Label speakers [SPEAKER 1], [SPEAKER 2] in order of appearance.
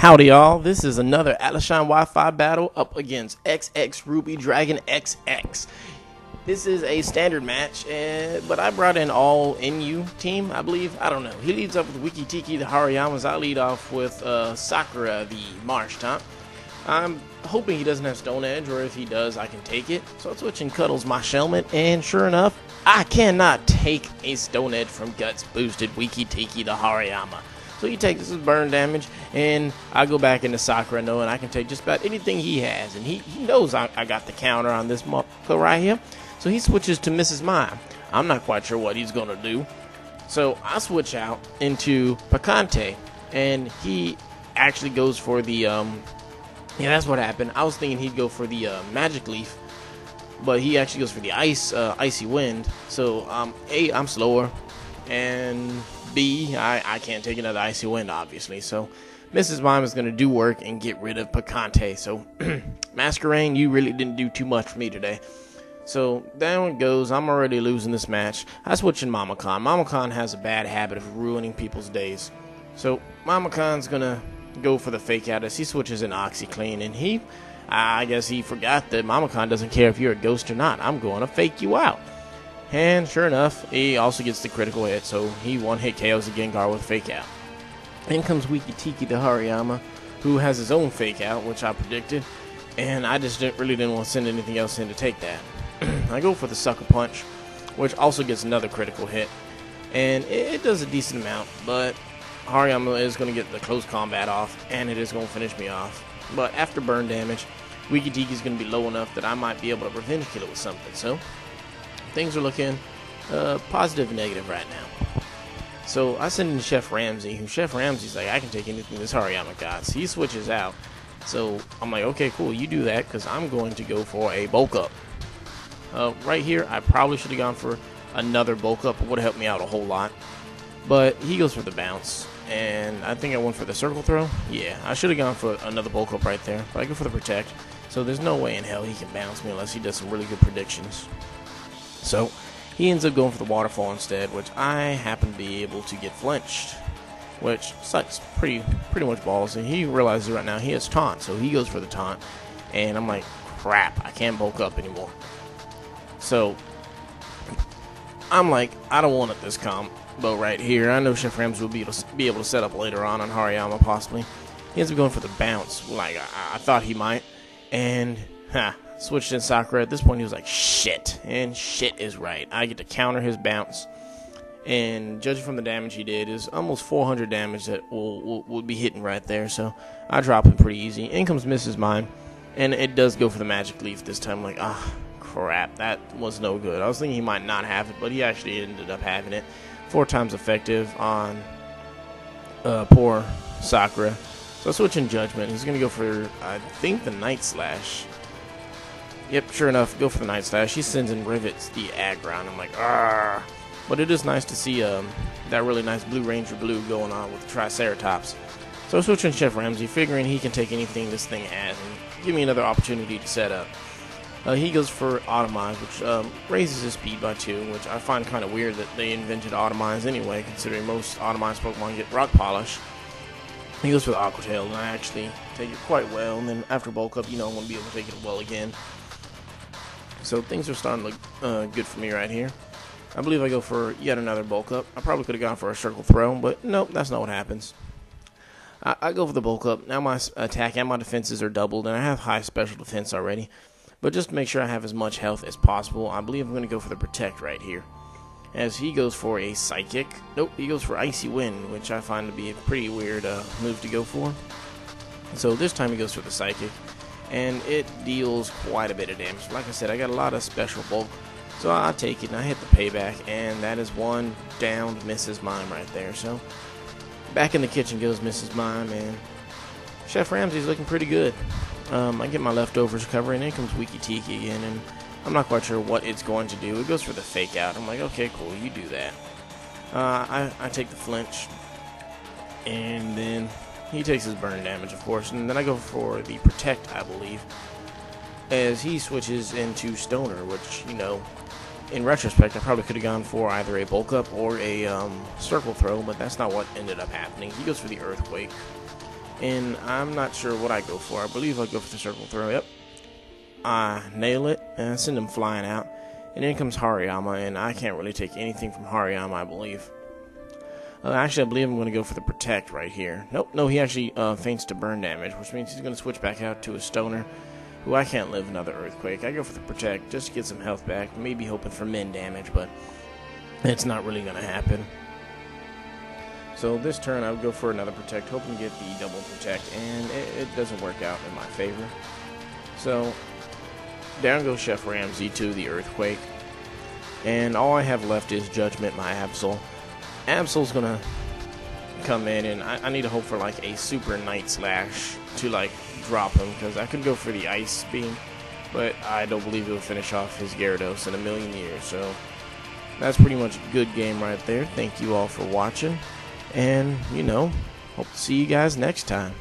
[SPEAKER 1] Howdy, y'all. This is another Atlashine Wi Fi battle up against XX Ruby Dragon XX. This is a standard match, uh, but I brought in all NU team, I believe. I don't know. He leads up with Wiki Tiki, the Hariyamas. I lead off with uh, Sakura, the Marshtomp. I'm hoping he doesn't have Stone Edge, or if he does, I can take it. So I'm switching Cuddles my Shelmet, and sure enough, I cannot take a Stone Edge from Guts boosted Wiki Tiki, the Hariyama. So he takes this burn damage, and I go back into Sakura knowing I can take just about anything he has. And he, he knows I, I got the counter on this motherfucker right here. So he switches to Mrs. Mime. I'm not quite sure what he's going to do. So I switch out into Picante, and he actually goes for the. Um, yeah, that's what happened. I was thinking he'd go for the uh, Magic Leaf, but he actually goes for the Ice, uh, Icy Wind. So, um, A, I'm slower, and B, I, I can't take another Icy Wind, obviously. So, Mrs. Mime is going to do work and get rid of Picante. So, Masquerain, you really didn't do too much for me today. So down it goes. I'm already losing this match. I switch in Mama Khan. Mama Khan has a bad habit of ruining people's days. So Mama Khan's gonna go for the fake out as he switches in OxiClean, and he, I guess he forgot that Mama Khan doesn't care if you're a ghost or not. I'm going to fake you out. And sure enough, he also gets the critical hit, so he one hit KOs the Gengar with fake out. In comes Wiki Tiki the Hariyama, who has his own fake out, which I predicted, and I just didn't, really didn't want to send anything else in to take that. I go for the Sucker Punch, which also gets another critical hit. And it, it does a decent amount, but Hariyama is going to get the close combat off, and it is going to finish me off. But after burn damage, Wiki Tiki is going to be low enough that I might be able to revenge kill it with something. So, things are looking uh, positive and negative right now. So, I send in Chef Ramsey, who Chef Ramsey's like, I can take anything this Hariyama got. So, he switches out. So, I'm like, okay, cool, you do that, because I'm going to go for a bulk up. Uh, right here, I probably should have gone for another bulk up. It would have helped me out a whole lot. But he goes for the bounce. And I think I went for the circle throw. Yeah, I should have gone for another bulk up right there. But I go for the protect. So there's no way in hell he can bounce me unless he does some really good predictions. So he ends up going for the waterfall instead, which I happen to be able to get flinched. Which sucks pretty pretty much balls. And he realizes right now he has taunt, so he goes for the taunt. And I'm like, crap, I can't bulk up anymore. So I'm like, I don't want it this combo right here. I know Chef Rams will be able, to, be able to set up later on on Hariyama possibly. He ends up going for the bounce, like I, I thought he might, and ha, switched in Sakura. At this point, he was like, shit, and shit is right. I get to counter his bounce, and judging from the damage he did, is almost 400 damage that will, will, will be hitting right there. So I drop him pretty easy. In comes Mrs. Mime. and it does go for the Magic Leaf this time. Like ah crap, that was no good. I was thinking he might not have it, but he actually ended up having it. Four times effective on uh, poor Sakura. So switching Judgment. He's going to go for, I think, the Night Slash. Yep, sure enough, go for the Night Slash. He sends in Rivets the Aggron. I'm like, ah. But it is nice to see um, that really nice Blue Ranger blue going on with the Triceratops. So switching Chef Ramsey, figuring he can take anything this thing has and give me another opportunity to set up. Uh, he goes for Automize, which um, raises his speed by 2, which I find kind of weird that they invented Automize anyway, considering most Automize Pokemon get Rock Polish. He goes for the Aqua Tail, and I actually take it quite well, and then after Bulk Up, you know I'm going to be able to take it well again. So things are starting to look uh, good for me right here. I believe I go for yet another Bulk Up. I probably could have gone for a Circle Throw, but nope, that's not what happens. I, I go for the Bulk Up. Now my attack and my defenses are doubled, and I have high special defense already. But just make sure I have as much health as possible, I believe I'm going to go for the Protect right here. As he goes for a Psychic. Nope, he goes for Icy Wind, which I find to be a pretty weird uh, move to go for. So this time he goes for the Psychic, and it deals quite a bit of damage. Like I said, I got a lot of special bulk, so I take it and I hit the payback, and that is one downed Mrs. Mime right there. So back in the kitchen goes Mrs. Mime, and Chef Ramsey's looking pretty good. Um, I get my leftovers covered, and in comes Wiki Tiki again, and I'm not quite sure what it's going to do. It goes for the fake out. I'm like, okay, cool, you do that. Uh, I, I take the flinch, and then he takes his burn damage, of course, and then I go for the protect, I believe, as he switches into Stoner, which, you know, in retrospect, I probably could have gone for either a bulk up or a um, circle throw, but that's not what ended up happening. He goes for the earthquake, And I'm not sure what I go for. I believe I go for the circle throw. Yep. I nail it and I send him flying out. And then comes Hariyama, and I can't really take anything from Hariyama, I believe. Uh, actually, I believe I'm going to go for the Protect right here. Nope, no, he actually uh, faints to burn damage, which means he's going to switch back out to a Stoner, who I can't live another Earthquake. I go for the Protect just to get some health back, maybe hoping for min damage, but it's not really going to happen. So this turn, I would go for another Protect, hoping to get the double Protect, and it, it doesn't work out in my favor. So down goes Chef Ramsay to the Earthquake. And all I have left is Judgment, my Absol. Absol's gonna come in, and I, I, need to hope for like a Super Night Slash to like drop him, because I could go for the Ice Beam, but I don't believe he'll finish off his Gyarados in a million years. So that's pretty much a good game right there. Thank you all for watching, and you know, hope to see you guys next time.